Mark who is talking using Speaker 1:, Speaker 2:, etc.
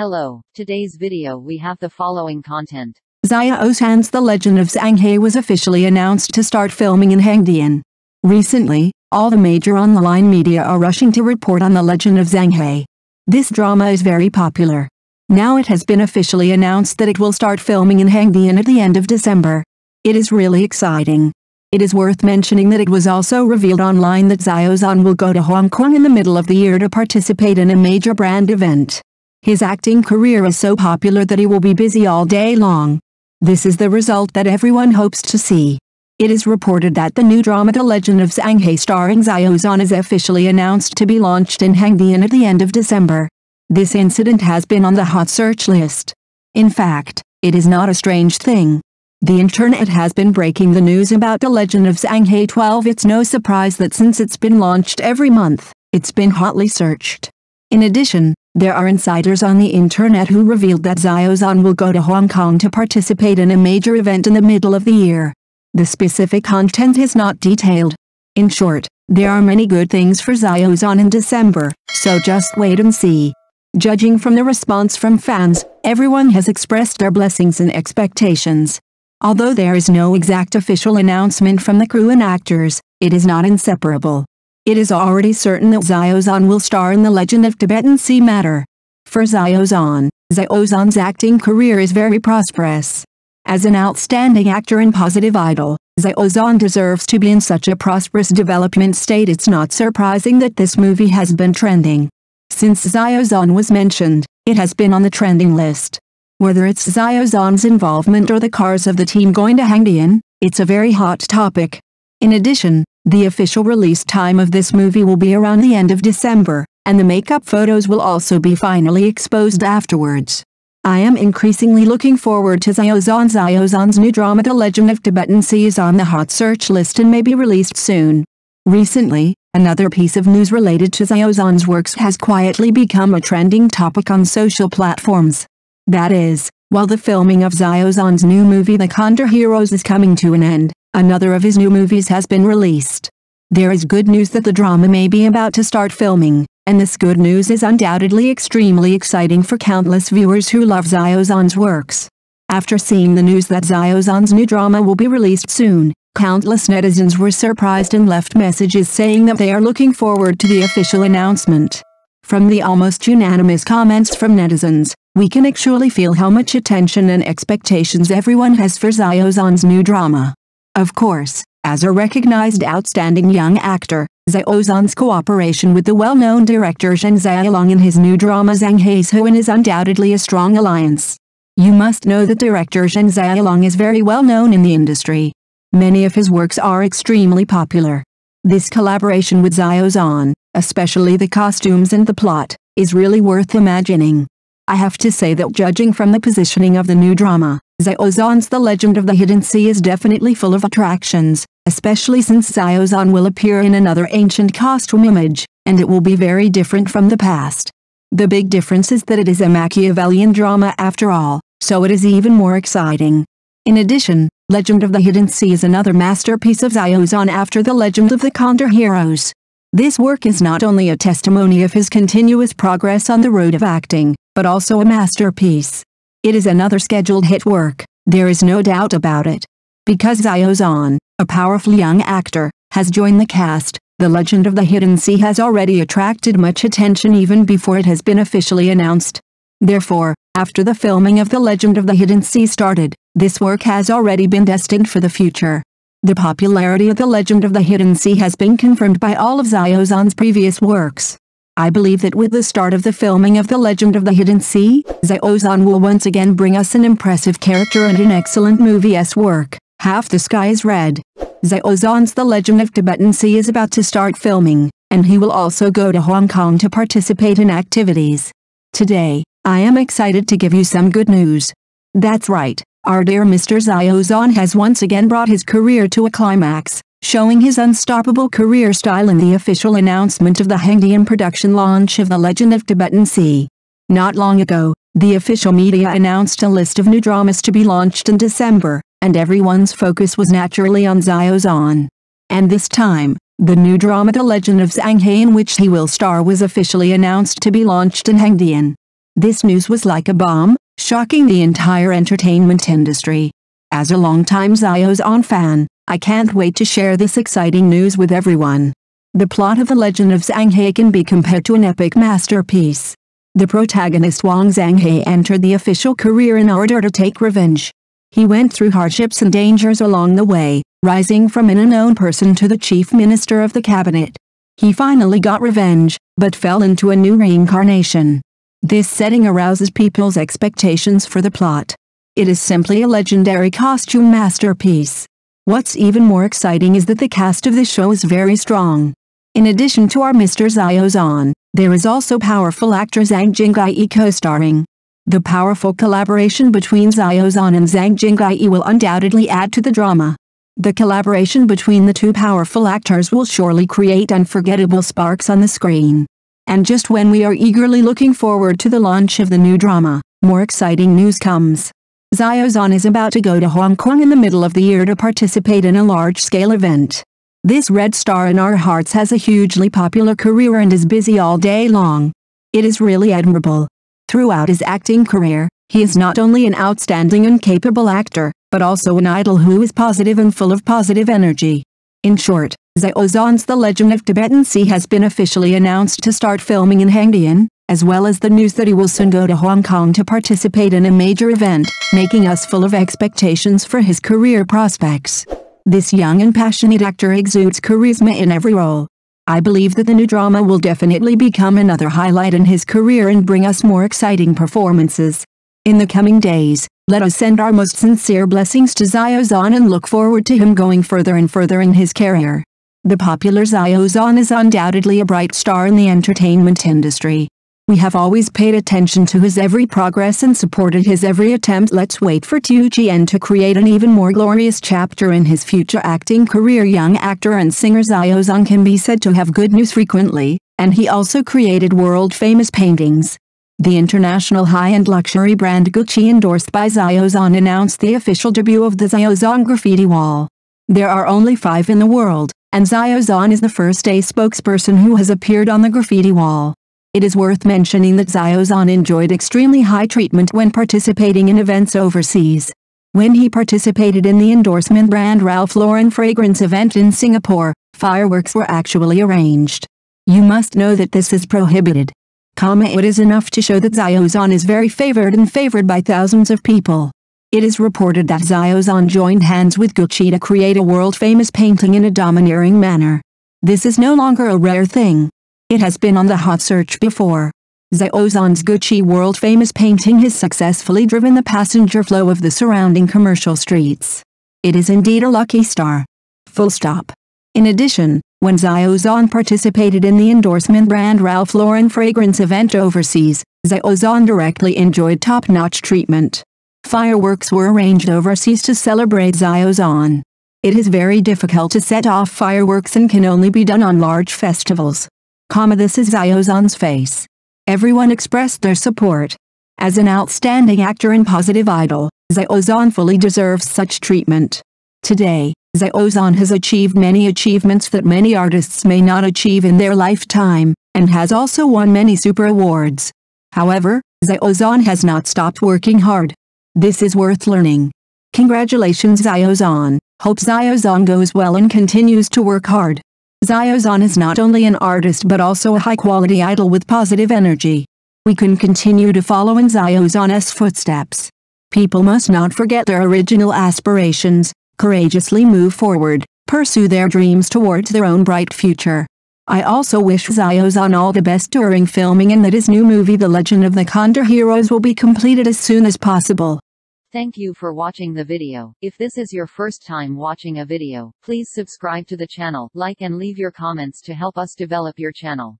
Speaker 1: Hello, today's video we have the following content.
Speaker 2: Xiao Zhan's The Legend of Zanghai was officially announced to start filming in Hengdian. Recently, all the major online media are rushing to report on The Legend of Zanghai. This drama is very popular. Now it has been officially announced that it will start filming in Hengdian at the end of December. It is really exciting. It is worth mentioning that it was also revealed online that Xiao Zhan will go to Hong Kong in the middle of the year to participate in a major brand event. His acting career is so popular that he will be busy all day long. This is the result that everyone hopes to see. It is reported that the new drama The Legend of Zanghai starring Zhan is officially announced to be launched in Hengdian at the end of December. This incident has been on the hot search list. In fact, it is not a strange thing. The internet has been breaking the news about The Legend of Zanghai 12 it's no surprise that since it's been launched every month, it's been hotly searched. In addition, there are insiders on the internet who revealed that Xiao Zhan will go to Hong Kong to participate in a major event in the middle of the year. The specific content is not detailed. In short, there are many good things for Xiao Zhan in December, so just wait and see. Judging from the response from fans, everyone has expressed their blessings and expectations. Although there is no exact official announcement from the crew and actors, it is not inseparable. It is already certain that Xiao will star in The Legend of Tibetan Sea Matter. For Xiao Zhan, acting career is very prosperous. As an outstanding actor and positive idol, Xiao deserves to be in such a prosperous development state it's not surprising that this movie has been trending. Since Xiao was mentioned, it has been on the trending list. Whether it's Xiao involvement or the cars of the team going to Hengdian, it's a very hot topic. In addition, the official release time of this movie will be around the end of December, and the makeup photos will also be finally exposed afterwards. I am increasingly looking forward to Xiao Zhan's new drama The Legend of Tibetan Sea is on the hot search list and may be released soon. Recently, another piece of news related to Xiao Zhan's works has quietly become a trending topic on social platforms. That is, while the filming of Xiao Zhan's new movie The Condor Heroes is coming to an end, another of his new movies has been released. There is good news that the drama may be about to start filming, and this good news is undoubtedly extremely exciting for countless viewers who love Xiao Zhan's works. After seeing the news that Xiao Zhan's new drama will be released soon, countless netizens were surprised and left messages saying that they are looking forward to the official announcement. From the almost unanimous comments from netizens, we can actually feel how much attention and expectations everyone has for Xiao Zhan's new drama. Of course, as a recognized outstanding young actor, Xiao Zhan's cooperation with the well-known director Shen Xiaolong in his new drama Zhang He's Huan is undoubtedly a strong alliance. You must know that director Shen Xiaolong is very well known in the industry. Many of his works are extremely popular. This collaboration with Xiao Zhan, especially the costumes and the plot, is really worth imagining. I have to say that judging from the positioning of the new drama, Xiao The Legend of the Hidden Sea is definitely full of attractions, especially since Xiao will appear in another ancient costume image, and it will be very different from the past. The big difference is that it is a Machiavellian drama after all, so it is even more exciting. In addition, Legend of the Hidden Sea is another masterpiece of Xiao after The Legend of the Condor Heroes. This work is not only a testimony of his continuous progress on the road of acting, but also a masterpiece. It is another scheduled hit work, there is no doubt about it. Because Xiao Zhan, a powerful young actor, has joined the cast, The Legend of the Hidden Sea has already attracted much attention even before it has been officially announced. Therefore, after the filming of The Legend of the Hidden Sea started, this work has already been destined for the future. The popularity of The Legend of the Hidden Sea has been confirmed by all of Zhan's previous works. I believe that with the start of the filming of The Legend of the Hidden Sea, Xiao will once again bring us an impressive character and an excellent movie-esque work. Half the Sky is Red. Xiao The Legend of Tibetan Sea is about to start filming, and he will also go to Hong Kong to participate in activities. Today, I am excited to give you some good news. That's right, our dear Mr. Xiao has once again brought his career to a climax showing his unstoppable career style in the official announcement of the Hengdian production launch of The Legend of Tibetan Sea. Not long ago, the official media announced a list of new dramas to be launched in December, and everyone's focus was naturally on Xiao Zhan. And this time, the new drama The Legend of Zanghai in which he will star was officially announced to be launched in Hengdian. This news was like a bomb, shocking the entire entertainment industry. As a longtime Xiaozhan fan, I can't wait to share this exciting news with everyone. The plot of The Legend of Zhang can be compared to an epic masterpiece. The protagonist Wang Zhanghe entered the official career in order to take revenge. He went through hardships and dangers along the way, rising from an unknown person to the chief minister of the cabinet. He finally got revenge, but fell into a new reincarnation. This setting arouses people's expectations for the plot. It is simply a legendary costume masterpiece. What's even more exciting is that the cast of the show is very strong. In addition to our Mr. Xiaozhan, there is also powerful actor Zhang Jingyi co-starring. The powerful collaboration between Xiaozhan and Zhang Jingyi will undoubtedly add to the drama. The collaboration between the two powerful actors will surely create unforgettable sparks on the screen. And just when we are eagerly looking forward to the launch of the new drama, more exciting news comes. Xiaozhan is about to go to Hong Kong in the middle of the year to participate in a large-scale event. This red star in our hearts has a hugely popular career and is busy all day long. It is really admirable. Throughout his acting career, he is not only an outstanding and capable actor, but also an idol who is positive and full of positive energy. In short, Xiaozhan's The Legend of Tibetan Sea has been officially announced to start filming in Hengdian, as well as the news that he will soon go to Hong Kong to participate in a major event, making us full of expectations for his career prospects. This young and passionate actor exudes charisma in every role. I believe that the new drama will definitely become another highlight in his career and bring us more exciting performances. In the coming days, let us send our most sincere blessings to Xiaozhan and look forward to him going further and further in his career. The popular Xiaozhan is undoubtedly a bright star in the entertainment industry. We have always paid attention to his every progress and supported his every attempt. Let's wait for Tu Jian to create an even more glorious chapter in his future acting career. Young actor and singer Xiaozhan can be said to have good news frequently, and he also created world-famous paintings. The international high-end luxury brand Gucci endorsed by Xiaozhan announced the official debut of the Xiaozhan graffiti wall. There are only five in the world, and Xiaozhan is the first A spokesperson who has appeared on the graffiti wall. It is worth mentioning that Xiaozhan enjoyed extremely high treatment when participating in events overseas. When he participated in the endorsement brand Ralph Lauren fragrance event in Singapore, fireworks were actually arranged. You must know that this is prohibited. It is enough to show that Xiaozhan is very favored and favored by thousands of people. It is reported that Xiaozhan joined hands with Gucci to create a world-famous painting in a domineering manner. This is no longer a rare thing. It has been on the hot search before. Xiaozhan's Gucci world-famous painting has successfully driven the passenger flow of the surrounding commercial streets. It is indeed a lucky star. Full stop. In addition, when Xiaozhan participated in the endorsement brand Ralph Lauren fragrance event overseas, Xiaozhan directly enjoyed top-notch treatment. Fireworks were arranged overseas to celebrate Xiaozhan. It is very difficult to set off fireworks and can only be done on large festivals comma this is Xiaozhan's face. Everyone expressed their support. As an outstanding actor and positive idol, Xiaozhan fully deserves such treatment. Today, Xiaozhan has achieved many achievements that many artists may not achieve in their lifetime, and has also won many super awards. However, Xiaozhan has not stopped working hard. This is worth learning. Congratulations Xiaozhan, hope Xiaozhan goes well and continues to work hard. Xiaozhan is not only an artist but also a high-quality idol with positive energy. We can continue to follow in Xiaozhan's footsteps. People must not forget their original aspirations, courageously move forward, pursue their dreams towards their own bright future. I also wish Xiaozhan all the best during filming and that his new movie The Legend of the Condor Heroes will be completed as soon as possible.
Speaker 1: Thank you for watching the video. If this is your first time watching a video, please subscribe to the channel, like and leave your comments to help us develop your channel.